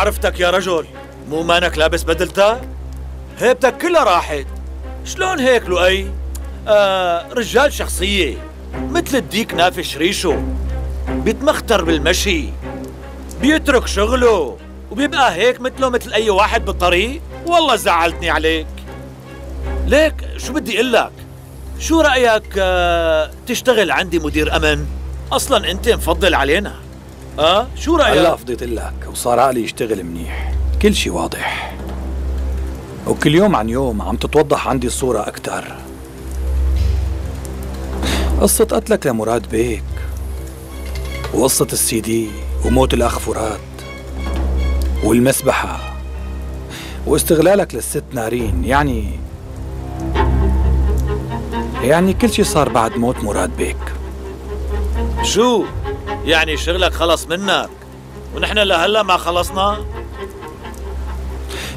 عرفتك يا رجل؟ مو مانك لابس بدلتك؟ هيبتك كلها راحت. شلون هيك لؤي؟ آه رجال شخصية مثل الديك نافش ريشه بيتمختر بالمشي بيترك شغله وبيبقى هيك مثله مثل أي واحد بالطريق. والله زعلتني عليك. ليك شو بدي أقول لك شو رأيك آه تشتغل عندي مدير أمن؟ أصلا أنت مفضل علينا. أه شو رأيك؟ هلا فضيت لك وصار عقلي يشتغل منيح. كل شي واضح. وكل يوم عن يوم عم تتوضح عندي الصورة أكثر قصة قتلك لمراد بيك. وقصة السي دي وموت الأخ فرات. والمسبحة. واستغلالك للست نارين يعني يعني كل شي صار بعد موت مراد بيك. شو؟ يعني شغلك خلص منك. ونحن لهلا ما خلصنا.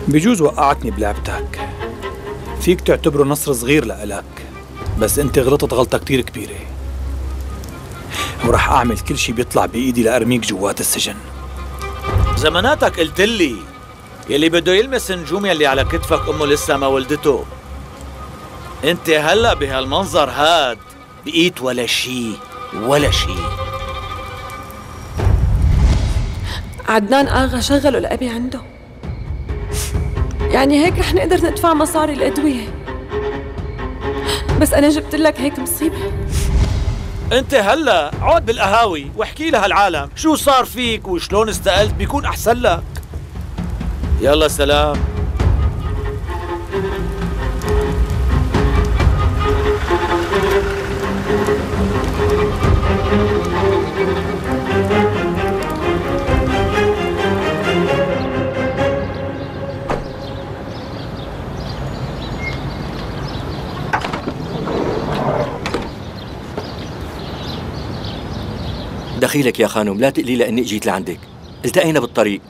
بجوز وقعتني بلعبتك. فيك تعتبره نصر صغير لإلك بس أنت غلطت غلطة كتير كبيرة. ورح أعمل كل شي بيطلع بإيدي لأرميك جوات السجن. زماناتك قلت لي يلي بده يلمس نجوم يلي على كتفك أمه لسه ما ولدته. أنت هلا بهالمنظر هاد بقيت ولا شي ولا شي. عدنان آغا شغله لأبي عنده. يعني هيك رح نقدر ندفع مصاري الأدوية. بس أنا جبت لك هيك مصيبة. أنت هلا عود بالقهاوي واحكي لها العالم. شو صار فيك وشلون استقلت؟ بيكون أحسن لك. يلا سلام. دخيلك يا خانم لا تقلي لأني أجيت لعندك. التقينا بالطريق.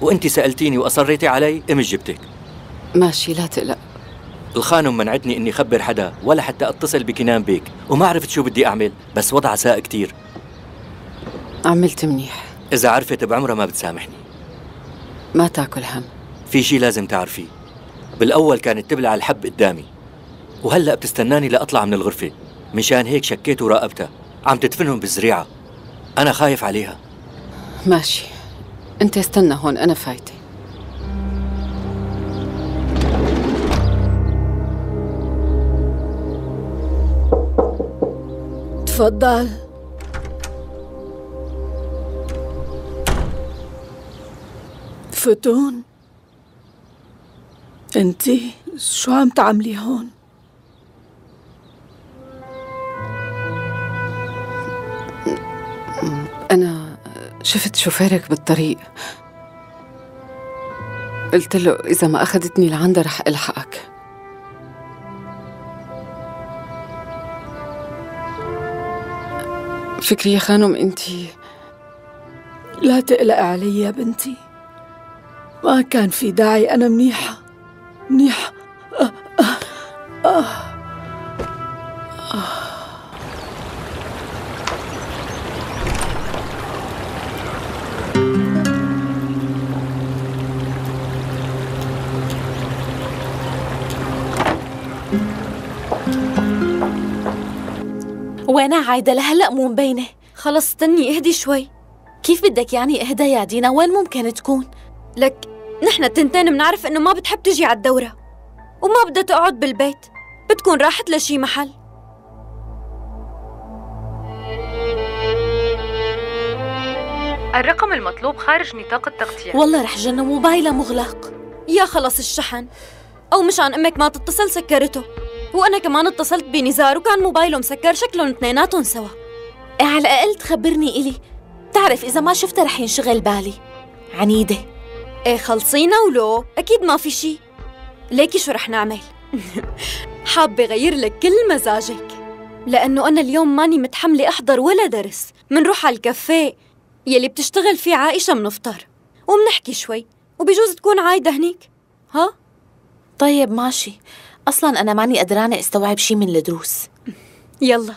وأنت سألتيني واصريتي علي قمت جبتك. ماشي لا تقلق. الخانم منعتني إني خبر حدا ولا حتى أتصل بكنان بيك وما عرفت شو بدي أعمل بس وضعها ساء كتير. عملت منيح. إذا عرفت بعمرها ما بتسامحني. ما تاكل هم. في شي لازم تعرفيه بالأول كانت تبلع الحب قدامي. وهلأ بتستناني لأطلع من الغرفة. مشان هيك شكيت وراقبتها عم تدفنهم بالزريعة. أنا خايف عليها. ماشي. أنت استنى هون أنا فايتة. تفضل. فتون انتي شو عم تعملي هون؟ شفت شوفيرك بالطريق. قلت له إذا ما أخذتني لعنده رح ألحقك. فكري يا خانم انتي لا تقلق علي يا بنتي. ما كان في داعي أنا منيحة منيحة. وينها عايدة لهلأ مو مبينة خلص استني اهدي شوي. كيف بدك يعني إهدى يا دينا؟ وين ممكن تكون؟ لك نحن التنتين بنعرف إنه ما بتحب تجي على الدورة. وما بدها تقعد بالبيت. بتكون راحت لشي محل. الرقم المطلوب خارج نطاق التغطية والله رح جنة موبايلها مغلق. يا خلص الشحن. أو مشان أمك ما تتصل سكرته. وأنا كمان اتصلت بنزار وكان موبايله مسكر شكلهم اثنيناتهم سوا. على الأقل تخبرني إلي. بتعرف إذا ما شفتها رح ينشغل بالي. عنيدة. إيه خلصينا ولو. أكيد ما في شي. ليكي شو رح نعمل؟ حابة غير لك كل مزاجك. لأنه أنا اليوم ماني متحملة أحضر ولا درس. منروح على الكافيه. يلي بتشتغل فيه عائشة منفطر. ومنحكي شوي. وبجوز تكون عايدة هنيك. ها؟ طيب ماشي. أصلا أنا ماني قدرانة استوعب شي من الدروس يلا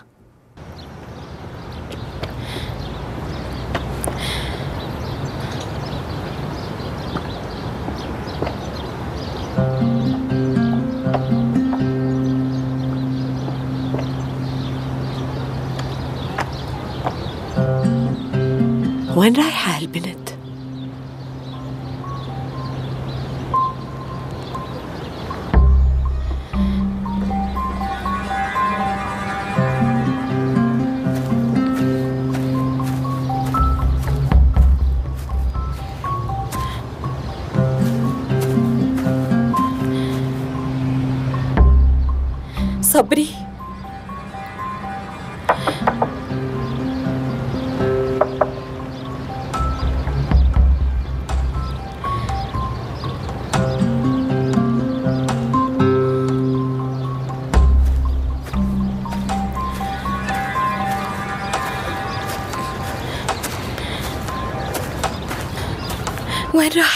وين رايحة هالبنت؟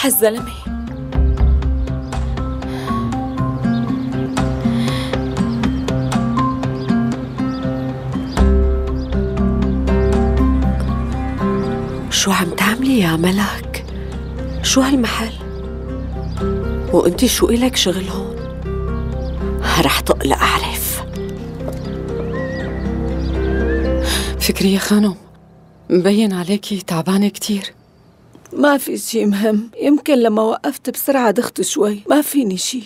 راح الزلمة شو عم تعملي يا ملك؟ شو هالمحل؟ وانتي شو إلك شغل هون؟ رح تقلق أعرف فكرية خانم مبين عليكي تعبانة كتير ما في شي مهم. يمكن لما وقفت بسرعة دخت شوي. ما فيني شي.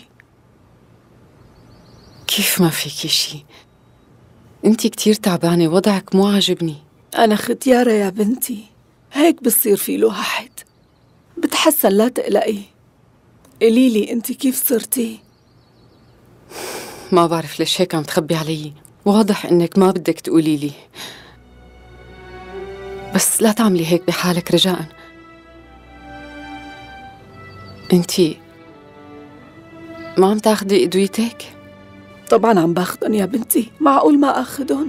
كيف ما فيكي شي؟ انتي كتير تعبانة وضعك مو عاجبني. أنا ختيارة يا بنتي. هيك بصير في له واحد بتحسن لا تقلقي. قليلي انت كيف صرتي؟ ما بعرف ليش هيك عم تخبي علي. واضح إنك ما بدك تقولي لي. بس لا تعملي هيك بحالك رجاء. انتي ما عم تاخدي ادويتك طبعا عم باخدن يا بنتي معقول ما آخدن؟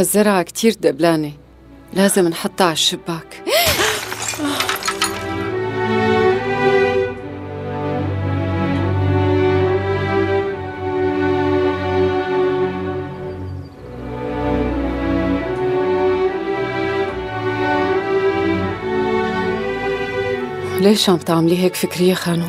هالزرعة كتير دبلانة لازم نحطها على الشباك ليش عم تعملي هيك فكرية خانو؟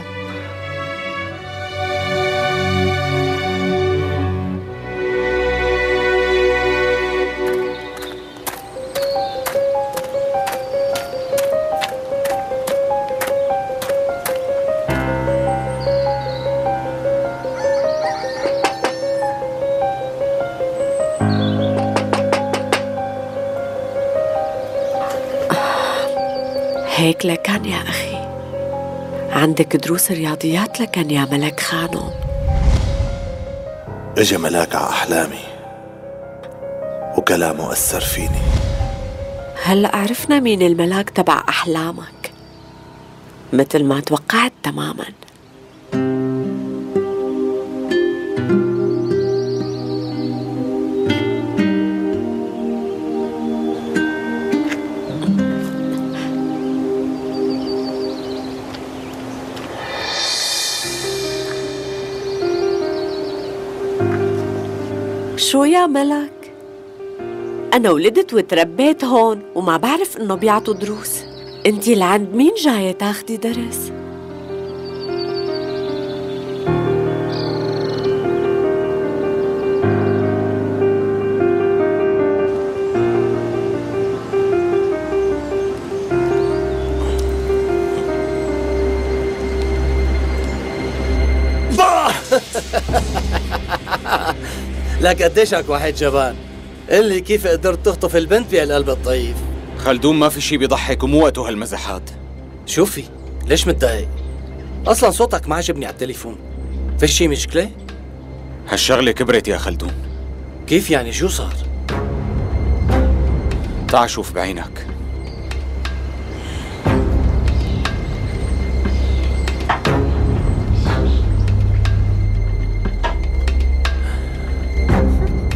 عندك دروس رياضيات لكن يا ملك خانم. اجا ملاك على أحلامي. وكلامه أثر فيني. هلأ عرفنا مين الملاك تبع أحلامك؟ مثل ما توقعت تماماً. شو يا ملك؟ أنا ولدت وتربيت هون وما بعرف إنه بيعطوا دروس أنتي لعند مين جاية تاخدي درس؟ لك قديشك واحد جبان. قل لي كيف قدرت تخطف البنت بهالقلب الطيب؟ خلدون ما في شي بيضحك ومو وقته هالمزحات. شوفي ليش متضايق؟ أصلا صوتك ما عجبني على التليفون. في شي مشكلة؟ هالشغلة كبرت يا خلدون. كيف يعني؟ شو صار؟ تعا شوف بعينك.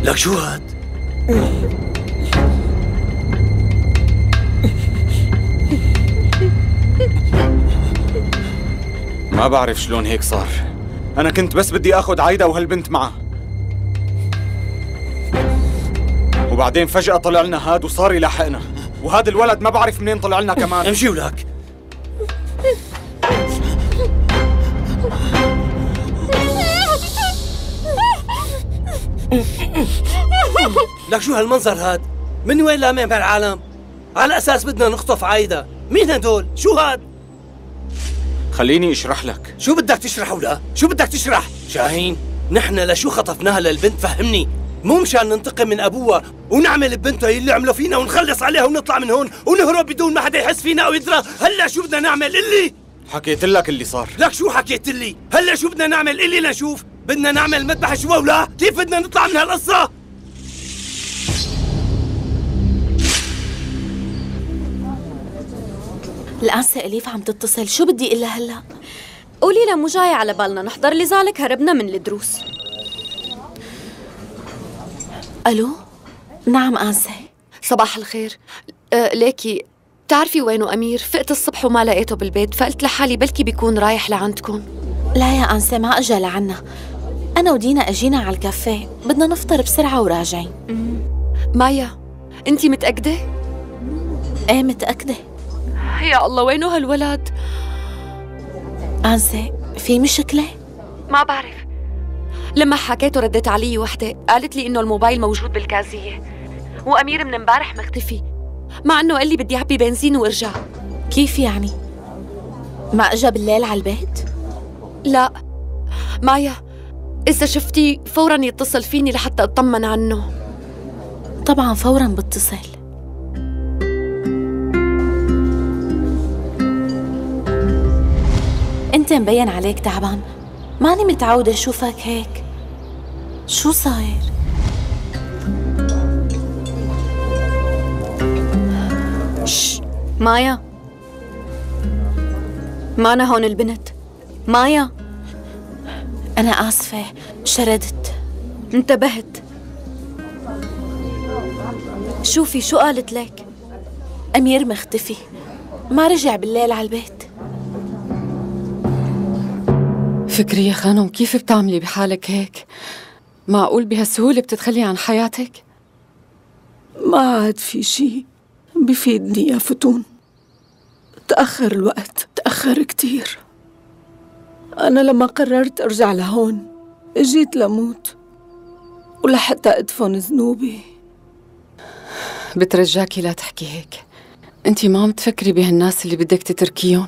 لك شو هاد؟ ما بعرف شلون هيك صار. أنا كنت بس بدي آخذ عايدة وهالبنت معها وبعدين فجأة طلع لنا هاد وصار يلاحقنا. وهذا الولد ما بعرف منين طلع لنا كمان. امشي ولك لك شو هالمنظر هاد؟ من وين لامع بهالعالم؟ على أساس بدنا نخطف عايدة، مين هدول؟ شو هاد؟ خليني أشرح لك شو بدك تشرح ولا؟ شو بدك تشرح؟ شاهين نحن لشو خطفناها للبنت فهمني مو مشان ننتقم من أبوها ونعمل ببنته اللي عملوا فينا ونخلص عليها ونطلع من هون ونهرب بدون ما حدا يحس فينا أو يدرى هلا شو بدنا نعمل اللي حكيت لك اللي صار لك شو حكيت لي هلا شو بدنا نعمل اللي لنشوف بدنا نعمل مذبح شو ولا كيف بدنا نطلع من هالقصة؟ الأنسة أليف عم تتصل. شو بدي إلا هلأ؟ قولي لها مو جاية على بالنا نحضر لذلك هربنا من الدروس. ألو؟ نعم أنسة صباح الخير. أه ليكي بتعرفي وينه أمير؟ فقت الصبح وما لقيته بالبيت فقلت لحالي بلكي بيكون رايح لعندكم. لا يا أنسة ما أجا لعنا. أنا ودينا أجينا على الكافيه بدنا نفطر بسرعة وراجعين مايا أنت متأكدة؟ إيه متأكدة يا الله وينه هالولد؟ أنسة في مشكلة؟ ما بعرف لما حكيته ردت علي وحدة قالت لي إنه الموبايل موجود بالكازية وأمير من امبارح مختفي مع إنه قال لي بدي أعبي بنزين وأرجع كيف يعني؟ ما أجا بالليل على البيت؟ لا مايا إذا شفتي فورا يتصل فيني لحتى أطمن عنه. طبعا فورا بتصل. أنت مبين عليك تعبان؟ ماني متعودة أشوفك هيك. شو صاير؟ شش مايا؟ مانا هون البنت؟ مايا؟ أنا آسفة شردت. انتبهت. شوفي شو قالت لك. أمير مختفي. ما رجع بالليل على البيت. فكري يا خانم كيف بتعملي بحالك هيك؟ معقول بهالسهولة بتتخلي عن حياتك؟ ما عاد في شي بفيدني يا فتون. تأخر الوقت تأخر كتير. أنا لما قررت أرجع لهون جيت لموت ولحتى أدفن ذنوبي. بترجاكي لا تحكي هيك. انتي ما عم تفكري بهالناس اللي بدك تتركيهم.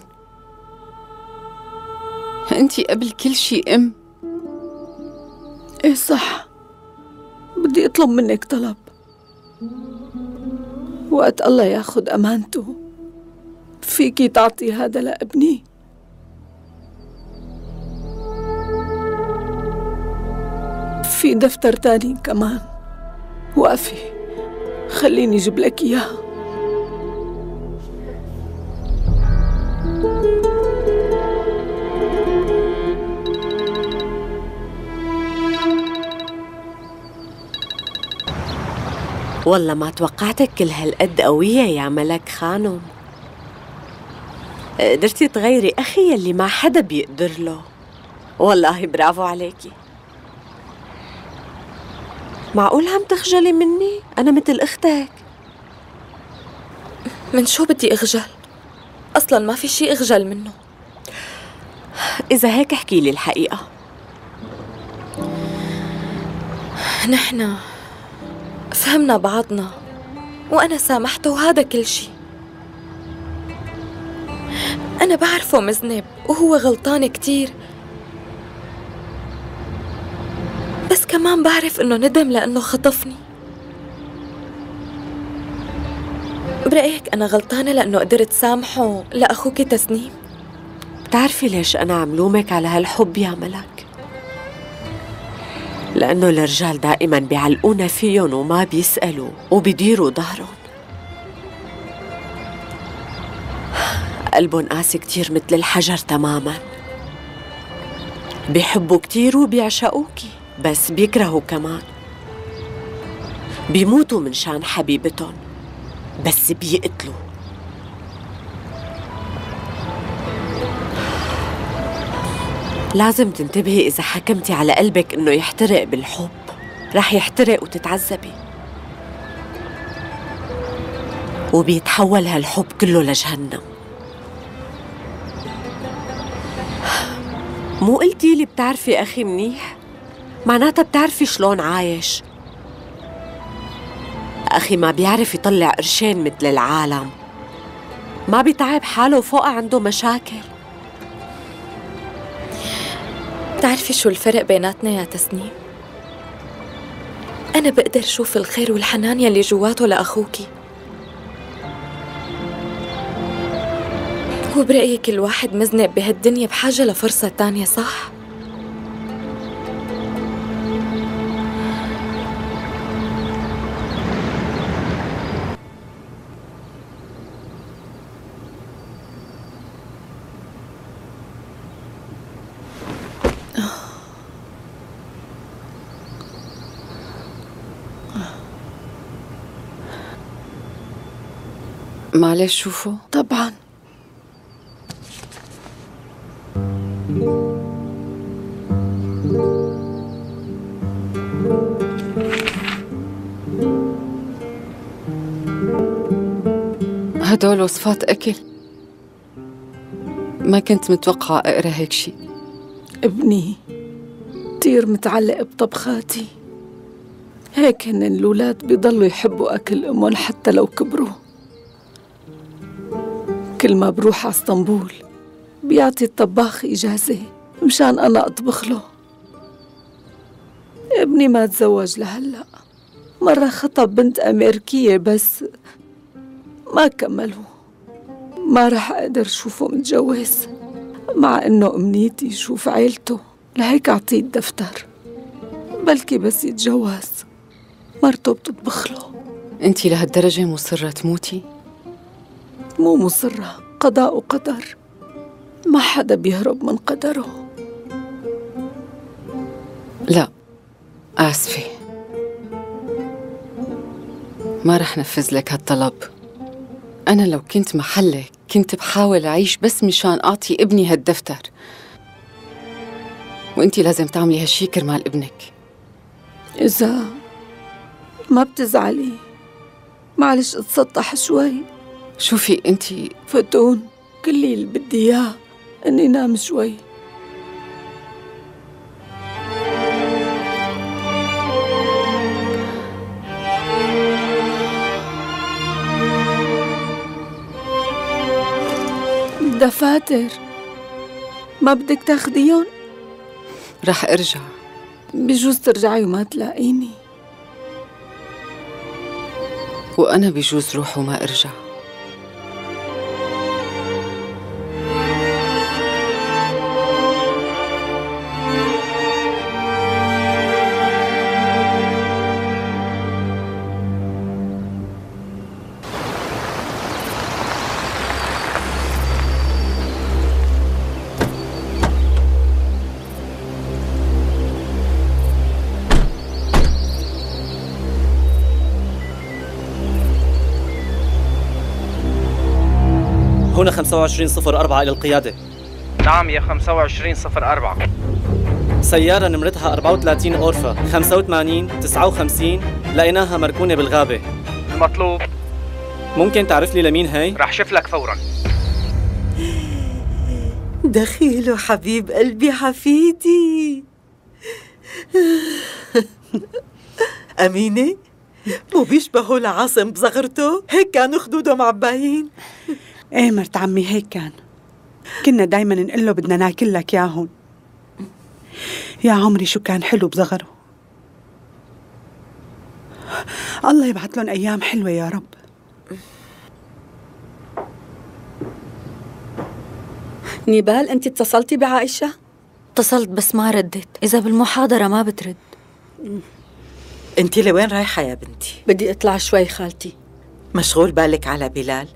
انتي قبل كل شي أم. إيه صح. بدي أطلب منك طلب. وقت الله ياخد أمانته فيكي تعطي هذا لابني. في دفتر تاني كمان. وقفي خليني أجيب لك اياه والله ما توقعتك كل هالقد قوية يا ملك خانم. قدرتي تغيري أخي يلي ما حدا بيقدر له. والله برافو عليكي. معقول عم تخجلي مني؟ أنا مثل أختك. من شو بدي أخجل؟ أصلا ما في شي أخجل منه. إذا هيك احكي لي الحقيقة. نحن فهمنا بعضنا وأنا سامحته وهذا كل شي أنا بعرفه مذنب وهو غلطان كتير. بس كمان بعرف إنه ندم لأنه خطفني برأيك أنا غلطانة لأنه قدرت سامحه لأخوك تسنيم؟ بتعرفي ليش أنا عم لومك على هالحب يا ملك؟ لأنه الرجال دائما بيعلقونا فيهم وما بيسألوا وبيديروا ظهرهم قلبهم قاسي كتير مثل الحجر تماما بيحبوا كتير وبيعشقوكي بس بيكرهوا كمان. بيموتوا من شان حبيبتهم. بس بيقتلوا. لازم تنتبهي إذا حكمتي على قلبك إنه يحترق بالحب. رح يحترق وتتعذبي. وبيتحول هالحب كله لجهنم. مو قلتي لي بتعرفي أخي منيح؟ معناتها بتعرفي شلون عايش أخي ما بيعرف يطلع قرشين مثل العالم ما بيتعب حاله وفوق عنده مشاكل بتعرفي شو الفرق بيناتنا يا تسنيم؟ أنا بقدر شوف الخير والحنان يلي جواته لأخوكي وبرأيي كل واحد مذنب بهالدنيا بحاجة لفرصة تانية صح؟ معلش شوفوا طبعا. هدول وصفات أكل. ما كنت متوقعة أقرأ هيك شي. ابني كتير متعلق بطبخاتي. هيك هن الولاد بيضلوا يحبوا أكل أمهم حتى لو كبروا. كل ما بروح على اسطنبول بيعطي الطباخ إجازة مشان أنا أطبخ له. ابني ما تزوج لهلأ. مرة خطب بنت أمريكية بس ما كملوا. ما رح أقدر شوفه متجوز مع إنه أمنيتي شوف عيلته. لهيك أعطيه الدفتر. بلكي بس يتجوز. مرته بتطبخ له. أنتي لهالدرجة مصرة تموتي؟ مو مصرة قضاء وقدر ما حدا بيهرب من قدره. لا آسفة. ما رح نفذ لك هالطلب. أنا لو كنت محلك كنت بحاول أعيش بس مشان أعطي ابني هالدفتر. وانتي لازم تعملي هالشي كرمال ابنك. إذا ما بتزعلي معلش أتسطح شوي. شوفي انتي فتون كل اللي بدي اياه اني نام شوي. دفاتر ما بدك تاخديهم؟ رح ارجع. بجوز ترجعي وما تلاقيني. وأنا بجوز روح وما أرجع. 2504 إلى القيادة. نعم يا 2504 سيارة نمرتها 34 أورفا 85 59 لقيناها مركونة بالغابة. المطلوب ممكن تعرف لي لمين هي؟ رح شوف لك فورا. دخيله حبيب قلبي حفيدي. أمينة مو بيشبهوا لعاصم بصغرته هيك كانوا خدودهم عبايين. إيه مرت عمي هيك كان. كنا دايما نقول له بدنا ناكل لك ياهن يا عمري شو كان حلو بصغره الله يبعث لهم أيام حلوة يا رب. نيبال أنت اتصلتي بعائشة؟ اتصلت بس ما ردت. إذا بالمحاضرة ما بترد. انت لوين رايحة يا بنتي؟ بدي أطلع شوي خالتي. مشغول بالك على بلال؟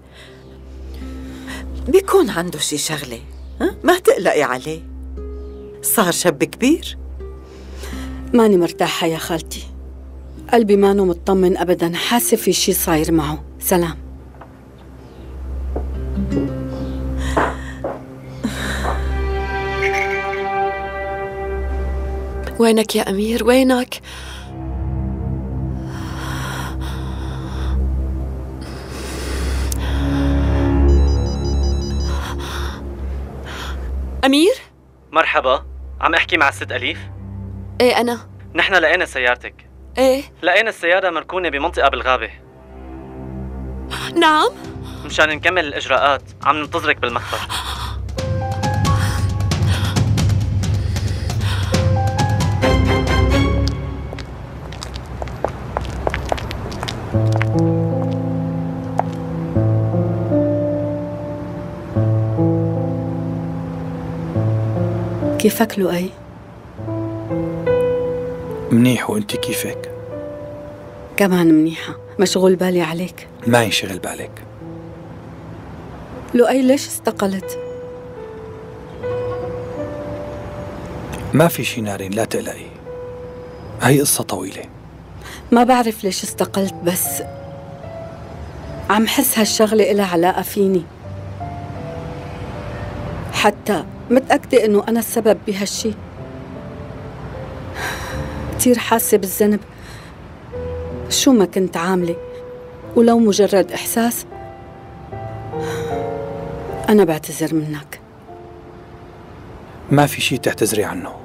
بيكون عنده شي شغلة ها؟ ما تقلقي عليه. صار شاب كبير. ماني مرتاحة يا خالتي. قلبي مانو مطمن أبدا حاسة في شي صاير معه. سلام. وينك يا أمير؟ وينك؟ أمير؟ مرحبا. عم أحكي مع الست أليف؟ إيه أنا. نحن لقينا سيارتك؟ إيه. لقينا السيارة مركونة بمنطقة بالغابة؟ نعم. مشان نكمل الإجراءات عم ننتظرك بالمخبر كيفك لؤي؟ منيح وأنت كيفك؟ كمان منيحة مشغول بالي عليك ما ينشغل بالك لؤي ليش استقلت؟ ما في شي نارين لا تقلقي هي قصة طويلة ما بعرف ليش استقلت بس عم حس هالشغلة إلها علاقة فيني حتى متأكدة إنه أنا السبب بهالشي. كتير حاسة بالذنب. شو ما كنت عاملة؟ ولو مجرد إحساس أنا بعتذر منك. ما في شي تعتذري عنه.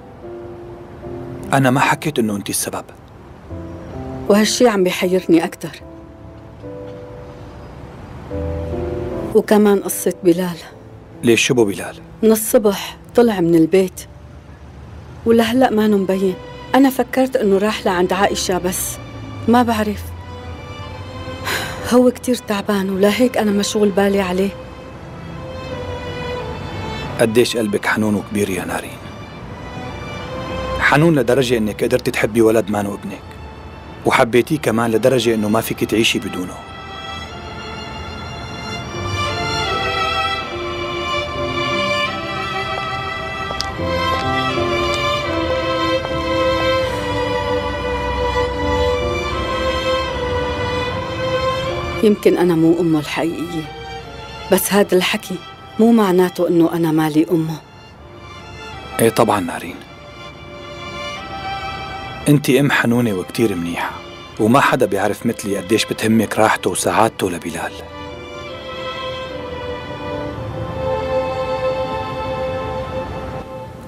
أنا ما حكيت إنه أنت السبب. وهالشي عم بيحيرني أكتر. وكمان قصة بلال. ليش شبو بلال؟ من الصبح طلع من البيت. ولهلأ ما مبين أنا فكرت إنه راح لعند عائشة بس ما بعرف. هو كتير تعبان ولهيك أنا مشغول بالي عليه. قديش قلبك حنون وكبير يا نارين؟ حنون لدرجة إنك قدرتي تحبي ولد مانو ابنك. وحبيتيه كمان لدرجة إنه ما فيك تعيشي بدونه. يمكن أنا مو أمه الحقيقية. بس هذا الحكي مو معناته إنه أنا مالي أمه. إيه طبعا نارين. انت أم حنونة وكتير منيحة وما حدا بيعرف مثلي قديش بتهمك راحته وسعادته لبلال.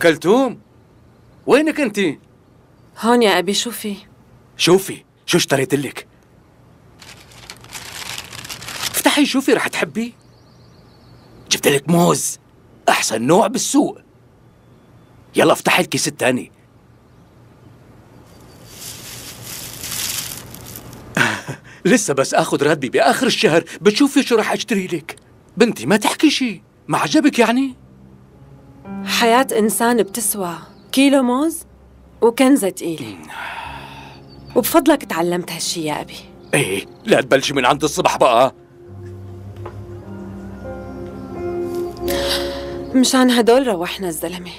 كلثوم وينك انت؟ هون يا أبي شو في؟ شوفي شو اشتريت لك؟ افتحي شوفي رح تحبي جبت لك موز أحسن نوع بالسوق. يلا افتحي الكيس الثاني لسه بس آخذ راتبي بآخر الشهر بتشوفي شو رح أشتري لك. بنتي ما تحكي شي ما عجبك يعني؟ حياة إنسان بتسوى كيلو موز وكنزة تقيلة. وبفضلك تعلمت هالشي يا أبي. إيه لا تبلشي من عند الصبح بقى. مشان هدول روحنا الزلمة.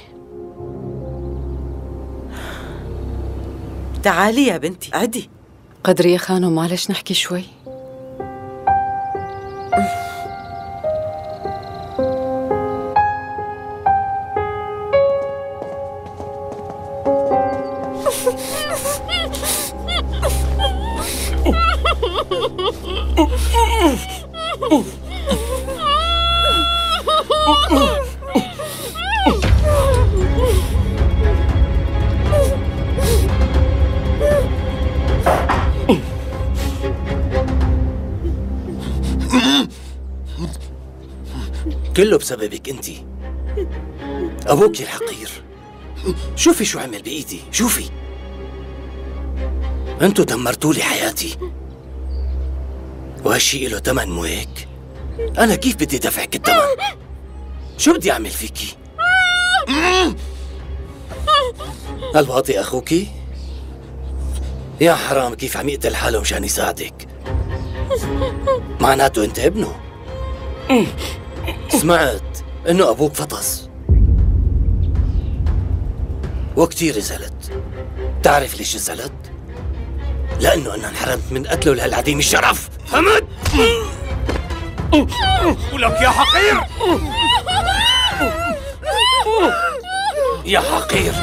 تعالي يا بنتي عدي. قدري يا خانو معلش نحكي شوي. كله بسببك انت. أبوك الحقير. شوفي شو عمل بإيدي. شوفي. انتو دمرتوا لي حياتي. وهالشي له ثمن مو هيك؟ أنا كيف بدي دفعك الثمن شو بدي أعمل فيكي؟ الواطي أخوكي؟ يا حرام كيف عم يقتل حاله مشان يساعدك؟ معناته أنت ابنه. سمعت أنه أبوك فطس. وكتير زلت. تعرف ليش زلت؟ لأنه أنا انحرمت من قتله لهالعديم الشرف. فهمت؟ ولك يا حقير! يا حقير!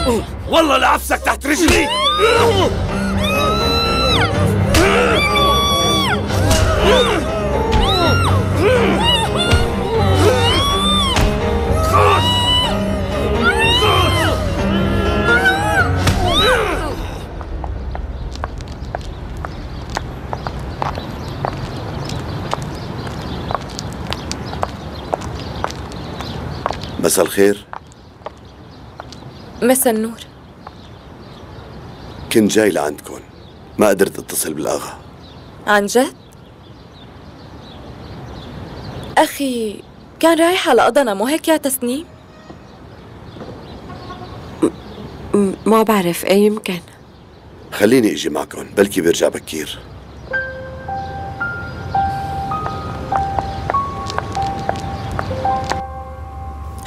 والله لعفسك تحت رجلي! مساء الخير. مسا النور. كنت جاي لعندكم. ما قدرت اتصل بالاغا عن جد؟ أخي كان رايح على قضنا مو هيك يا تسنيم؟ ما بعرف إيه يمكن؟ خليني أجي معكم بلكي بيرجع بكير.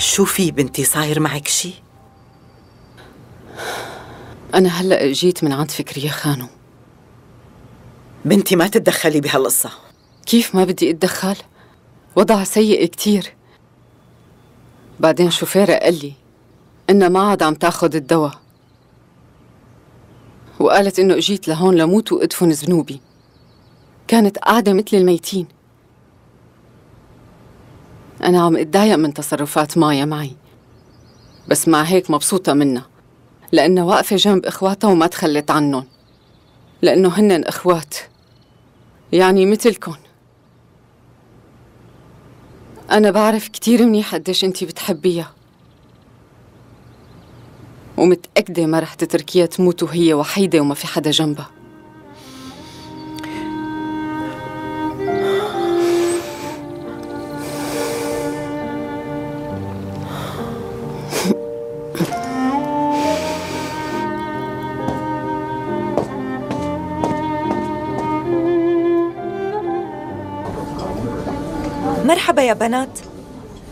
شو في بنتي صاير معك شي؟ أنا هلأ جيت من عند فكرية خانم بنتي ما تتدخلي بهالقصة. كيف ما بدي أتدخل؟ وضع سيء كتير. بعدين شوفيرة قال لي إنها ما عاد عم تاخد الدواء. وقالت إنه أجيت لهون لموت وأدفن ذنوبي. كانت قاعدة مثل الميتين. أنا عم أتضايق من تصرفات مايا معي. بس مع هيك مبسوطة منها. لأنها واقفة جنب إخواتها وما تخلت عنهم. لأنه هنن إخوات. يعني مثلكن. أنا بعرف كتير منيح قديش أنتي بتحبيها. ومتأكدة ما رح تتركيها تموت وهي وحيدة وما في حدا جنبها. مرحبا يا بنات.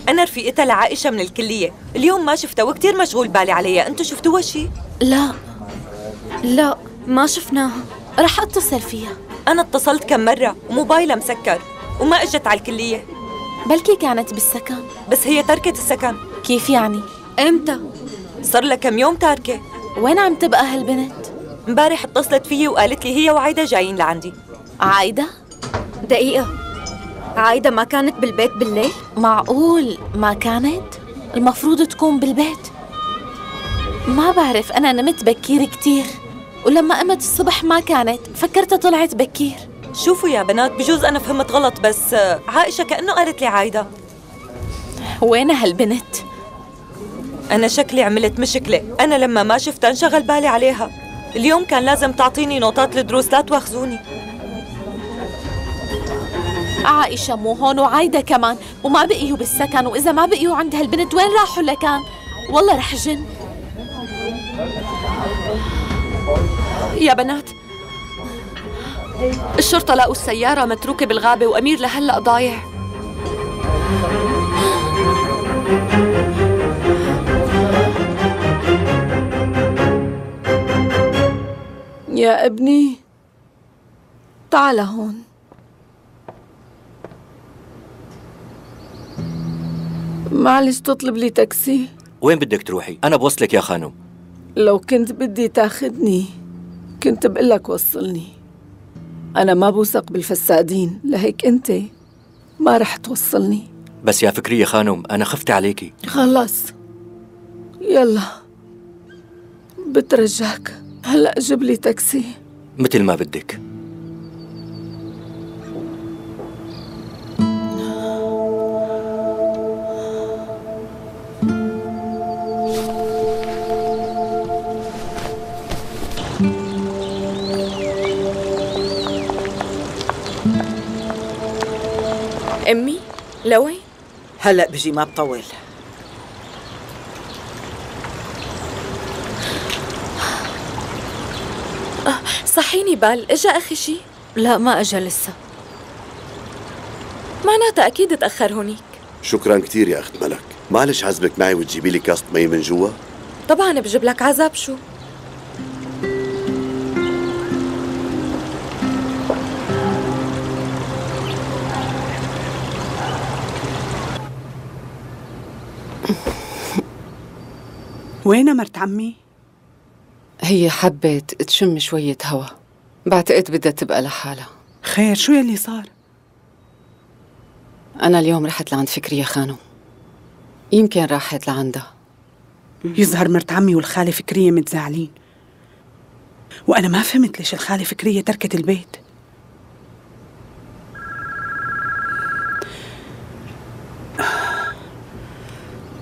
أنا رفيقتها لعائشة من الكلية. اليوم ما شفتها وكتير مشغول بالي عليها. أنتوا شفتوها شي؟ لا. لا ما شفناها. رح أتصل فيها. أنا اتصلت كم مرة وموبايلها مسكر وما إجت على الكلية. بلكي كانت بالسكن. بس هي تركت السكن. كيف يعني؟ إمتى؟ صار لها كم يوم تاركة. وين عم تبقى هالبنت؟ امبارح اتصلت فيي وقالت لي هي وعايدة جايين لعندي. عايدة؟ دقيقة. عايدة ما كانت بالبيت بالليل؟ معقول ما كانت؟ المفروض تكون بالبيت ما بعرف أنا نمت بكير كتير ولما قمت الصبح ما كانت فكرتها طلعت بكير شوفوا يا بنات بجوز أنا فهمت غلط بس عائشة كأنه قالت لي عايدة وين هالبنت؟ أنا شكلي عملت مشكلة أنا لما ما شفتها انشغل بالي عليها اليوم كان لازم تعطيني نوتات الدروس لا تواخذوني عائشة مو هون وعايدة كمان. وما بقيوا بالسكن وإذا ما بقيوا عند هالبنت وين راحوا لكان؟ والله رح جن. يا بنات الشرطة لقوا السيارة متروكة بالغابة وأمير لهلأ ضايع. يا ابني تعال هون. معلش تطلب لي تاكسي. وين بدك تروحي؟ أنا بوصلك يا خانم. لو كنت بدي تاخدني كنت بقلك وصلني. أنا ما بوثق بالفسادين لهيك أنت ما رح توصلني. بس يا فكرية خانم أنا خفت عليكي. خلص يلا. بترجاك هلأ جيب لي تاكسي. مثل ما بدك. لوين؟ هلأ بجي ما بطول صحيني بال إجا أخي شي؟ لا ما أجا لسه. معناتها أكيد تأخر هونيك. شكرا كثير يا أخت ملك. معلش عزبك معي وتجيبي لي كاسة مي من جوا؟ طبعا بجيب لك عذاب شو؟ وين مرت عمي؟ هي حبت تشم شوية هوا. بعتقد بدها تبقى لحالها. خير شو يلي صار؟ أنا اليوم رحت لعند فكرية خانو. يمكن راحت لعندها. يظهر مرت عمي والخالة فكرية متزاعلين وأنا ما فهمت ليش الخالة فكرية تركت البيت.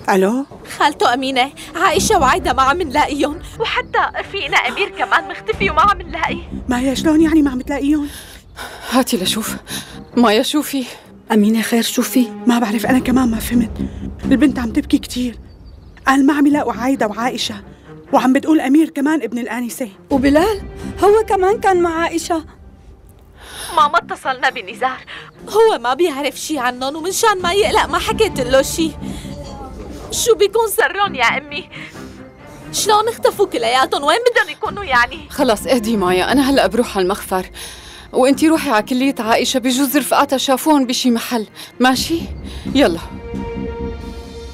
ألو؟ خالته أمينة عائشة وعايدة ما عم نلاقيهم وحتى فينا أمير كمان مختفي وما عم نلاقي مايا شلون يعني ما عم تلاقيهم؟ هاتي لشوف. مايا شوفي. أمينة خير شوفي. ما بعرف أنا كمان ما فهمت. البنت عم تبكي كتير. قال ما عم يلاقوا عايدة وعائشة. وعم بتقول أمير كمان ابن الآنسة. وبلال هو كمان كان مع عائشة. ماما اتصلنا بنزار. هو ما بيعرف شي عنهم ومنشان ما يقلق ما حكيت له شي. شو بيكون سرهم يا أمي؟ شلون اختفوا كلياتهم؟ وين بدهم يكونوا يعني؟ خلص اهدي مايا. أنا هلأ بروح على المخفر. وإنتي روحي على كلية عائشة بجوز رفقاتها شافوهم بشي محل. ماشي؟ يلا.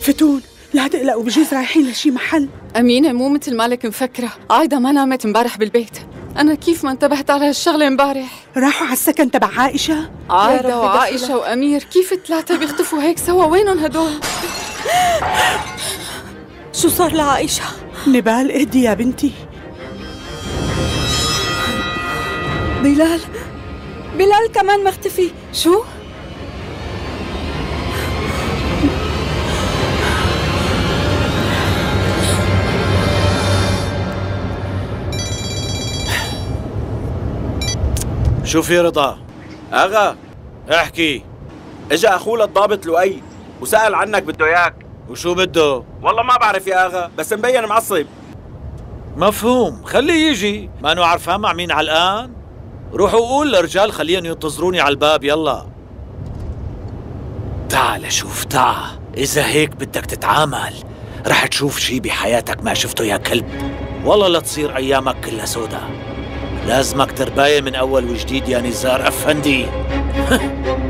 فتون لا تقلقوا بجوز رايحين لشي محل؟ أمينة مو مثل مالك مفكرة. عايدة ما نامت امبارح بالبيت. أنا كيف ما انتبهت على هالشغلة امبارح؟ راحوا على السكن تبع عائشة؟ عايدة وعائشة وأمير. كيف الثلاثة بيختفوا هيك سوا؟ وينهم هدول؟ شو صار لعائشة؟ نبال اهدي يا بنتي. بلال بلال كمان مختفي. شو؟ شو في رضا؟ أغا احكي. إجا أخوه الضابط لؤي وسأل عنك بده إياك. وشو بده؟ والله ما بعرف يا أغا بس مبين معصب. مفهوم خليه يجي. ما انه عرفان مع مين علقان روحوا قول للرجال خليهم ينتظروني على الباب يلا. تعال شوف تعال. إذا هيك بدك تتعامل رح تشوف شي بحياتك ما شفته يا كلب. والله لا تصير أيامك كلها سودا لازمك ترباية من أول وجديد يا نزار أفندي.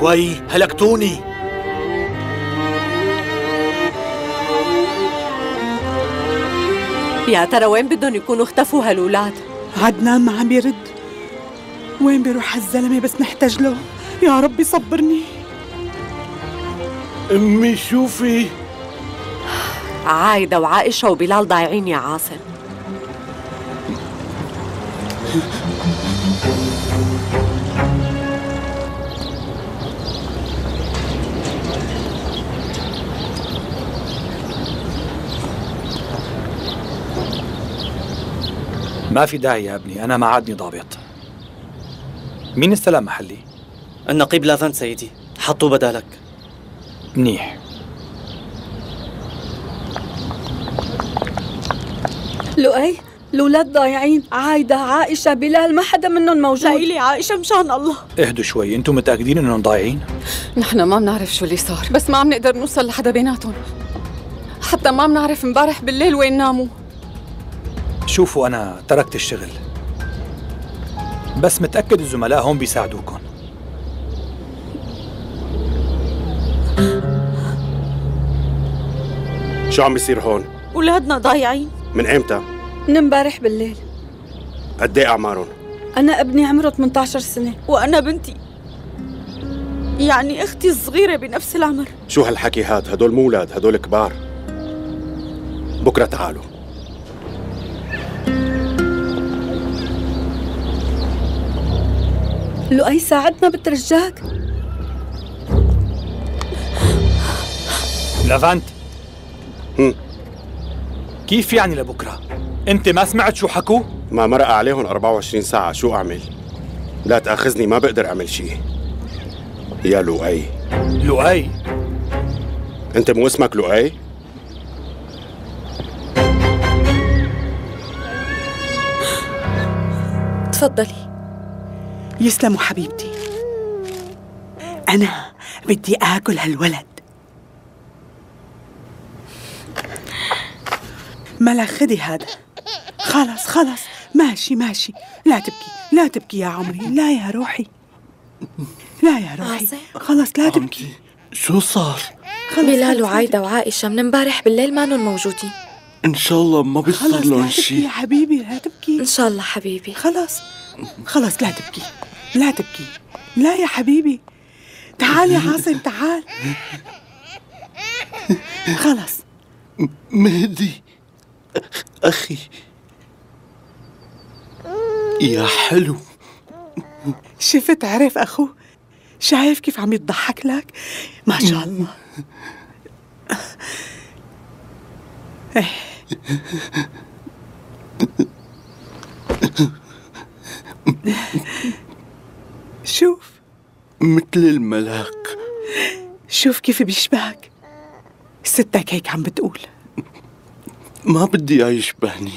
شوي هلكتوني. يا ترى وين بدهم يكونوا اختفوا هالولاد؟ عدنان ما عم يرد. وين بيروح هالزلمة بس نحتاج له؟ يا ربي صبرني. أمي شوفي. عايدة وعائشة وبلال ضايعين يا عاصم. ما في داعي يا ابني أنا ما عادني ضابط. مين استلم محلي؟ النقيب لافنت سيدي حطوه بدالك. منيح. لؤي الولاد ضايعين عايدة عائشة بلال ما حدا منهم موجود. لإلي عائشة مشان الله. اهدوا شوي أنتم متأكدين أنهم ضايعين؟ نحن ما بنعرف شو اللي صار. بس ما عم نقدر نوصل لحدا بيناتهم. حتى ما بنعرف امبارح بالليل وين ناموا. شوفوا أنا تركت الشغل. بس متأكد الزملاء هون بيساعدوكم. شو عم بيصير هون؟ ولادنا ضايعين. من إمتى؟ من امبارح بالليل. قد إيه أعمارهم؟ أنا ابني عمره 18 سنة. وأنا بنتي. يعني أختي الصغيرة بنفس العمر. شو هالحكي هاد؟ هدول مو أولاد هدول كبار. بكرة تعالوا. لؤي ساعدنا بترجاك لافانت هم. كيف يعني لبكرة؟ أنت ما سمعت شو حكوا؟ ما مرق عليهم 24 ساعة شو أعمل؟ لا تأخذني ما بقدر أعمل شيء يا لؤي لؤي؟ أنت مو اسمك لؤي؟ تفضلي يسلموا حبيبتي. أنا بدي آكل هالولد. ملا خدي هذا. خلص خلص ماشي ماشي. لا تبكي لا تبكي يا عمري. لا يا روحي. لا يا روحي. خلص لا تبكي. شو صار؟ بلال وعايدة وعائشة من امبارح بالليل مانن موجودين. إن شاء الله ما بيصير لهم شيء يا حبيبي لا تبكي. إن شاء الله حبيبي. خلص خلص لا تبكي. لا تبكي. لا يا حبيبي. تعال يا عاصم تعال. خلص مهدي. أخي. يا حلو. شفت عرف أخوه شايف كيف عم يضحك لك؟ ما شاء الله. شوف مثل الملاك. شوف كيف بيشبهك. ستك هيك عم بتقول. ما بدي إياه يشبهني.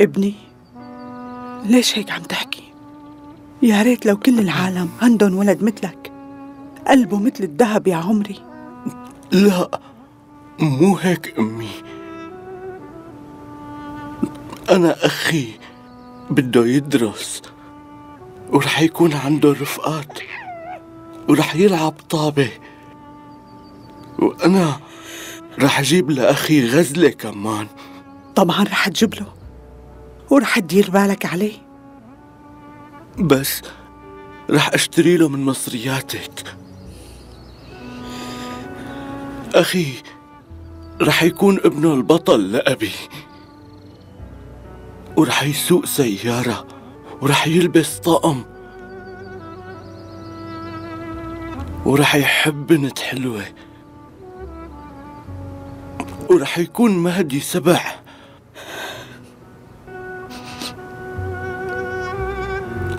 ابني. ليش هيك عم تحكي؟ يا ريت لو كل العالم عندهم ولد مثلك قلبه مثل الذهب يا عمري. لا مو هيك أمي. أنا أخي بده يدرس ورح يكون عنده رفقات ورح يلعب طابة. وأنا رح أجيب لأخي غزلة كمان. طبعا رح تجيب له. ورح تدير بالك عليه. بس رح أشتري له من مصرياتك. أخي رح يكون ابنه البطل لأبي. ورح يسوق سيارة ورح يلبس طقم. ورح يحب بنت حلوة. ورح يكون مهدي سبع.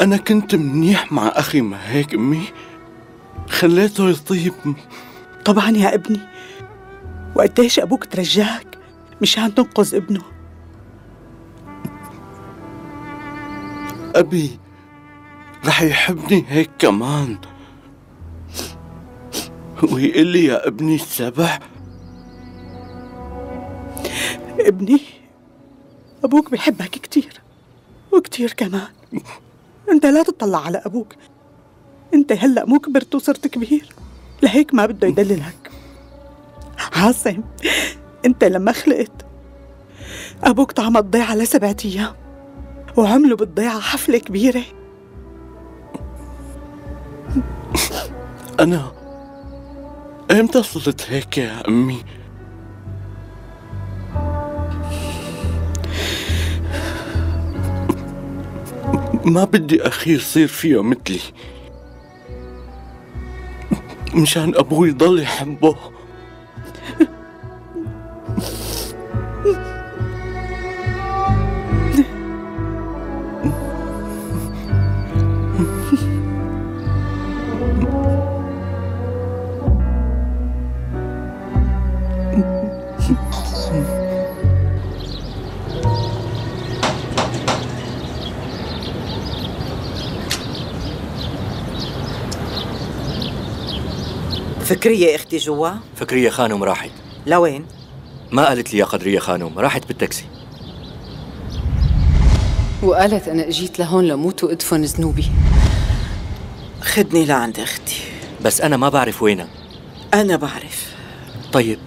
أنا كنت منيح مع أخي ما هيك أمي؟ خليته يطيب. طبعا يا ابني. وقديش أبوك ترجاك مشان تنقذ ابنه؟ أبي رح يحبني هيك كمان. ويقول لي يا ابني السبع ابني أبوك بحبك كتير وكتير كمان. أنت لا تطلع على أبوك. أنت هلأ مو كبرت وصرت كبير لهيك ما بده يدللك. عاصم أنت لما خلقت أبوك طعم الضيعة لسبعة أيام وعملوا بالضيعة حفلة كبيرة. أنا إمتى صرت هيك يا أمي؟ ما بدي أخي يصير فيها مثلي. مشان أبوي يضل يحبه. فكرية أختي جوا؟ فكرية خانم راحت. لوين؟ ما قالت لي يا قدرية خانم راحت بالتاكسي. وقالت أنا أجيت لهون لموت وأدفن ذنوبي. خدني لعند أختي. بس أنا ما بعرف وينها. أنا بعرف. طيب